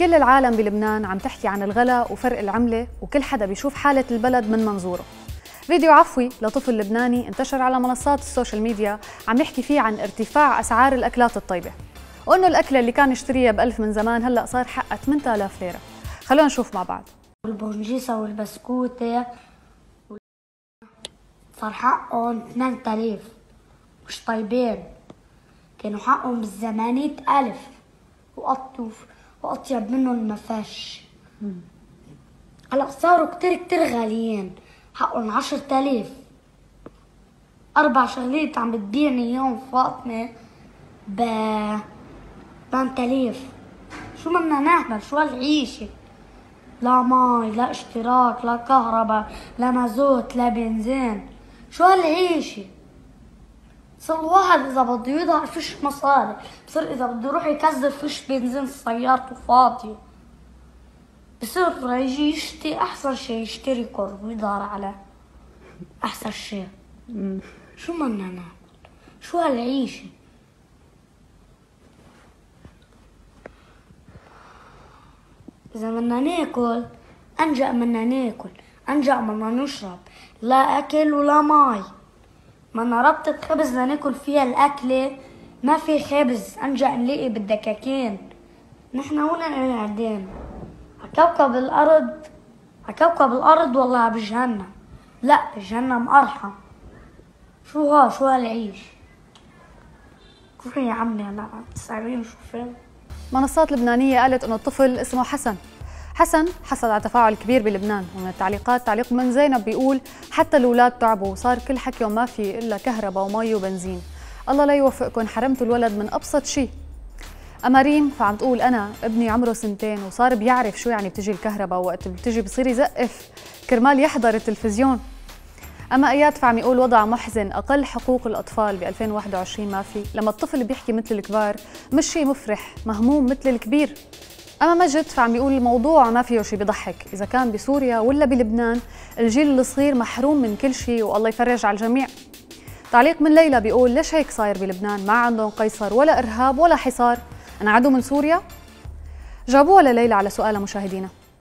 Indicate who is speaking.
Speaker 1: كل العالم بلبنان عم تحكي عن الغلا وفرق العملة وكل حدا بيشوف حالة البلد من منظوره. فيديو عفوي لطفل لبناني انتشر على منصات ال social media عم يحكي فيه عن ارتفاع أسعار الأكلات الطيبة. وإنه الأكلة اللي كان يشتريها بألف من زمان هلأ صار حقها 8000 ليرة. خلونا نشوف مع بعض.
Speaker 2: والبونجوسة والبسكوتة. صار حقهم 8000 مش طيبين. كانوا حقهم بالزمانية ألف. وأطيب وأطيب منهم ما فش هلا صاروا كتير كتير غاليين. حقهم عشرة آلاف. أربع شغلات عم بتبيعني يوم فاطمة ب 8000 شو بدنا نعمل؟ شو هالعيشة؟ لا مي لا اشتراك لا كهرباء لا مازوت لا بنزين. شو هالعيشة؟ صار الواحد إذا بده يضع فيش مصاري. بصير إذا بده يروح يكذب فيش بنزين سيارته فاضية بصير يجي يشتري أحسن شي يشتري كرب ويدار على أحسن شي شو بدنا نعمل شو هالعيشة؟ إذا بدنا ناكل أنجأ بدنا ناكل. أنجأ بدنا نشرب. لا أكل ولا مي بدنا ربطة خبز لناكل فيها الأكلة ما في خبز أنجأ نلاقي بالدكاكين. نحن وين قاعدين عكوكب الأرض عكوكب الأرض والله بجهنم. لا بجهنم أرحم. شو ها شو هالعيش؟ شو يا عمي هلا تسألين شو فين
Speaker 1: منصات لبنانية قالت إنه الطفل اسمه حسن. حسن حصل على تفاعل كبير بلبنان ومن التعليقات تعليق من زينب بيقول حتى الأولاد تعبوا وصار كل حكيهم ما في إلا كهرباء ومي وبنزين. الله لا يوفقكم حرمتوا الولد من أبسط شيء. اما ريم فعم تقول أنا ابني عمره سنتين وصار بيعرف شو يعني بتجي الكهرباء وقت بتجي بصير يزقف كرمال يحضر التلفزيون. أما أياد فعم يقول وضع محزن أقل حقوق الأطفال ب 2021 ما في. لما الطفل بيحكي مثل الكبار مش شيء مفرح مهموم مثل الكبير. اما مجد فعم بيقول الموضوع ما فيه شيء بيضحك إذا كان بسوريا ولا بلبنان الجيل الصغير محروم من كل شيء والله يفرج على الجميع. تعليق من ليلى بيقول ليش هيك صاير بلبنان؟ ما عندهم قيصر ولا إرهاب ولا حصار. أنا عدو من سوريا؟ جاوبوها لليلى على سؤالها مشاهدينا.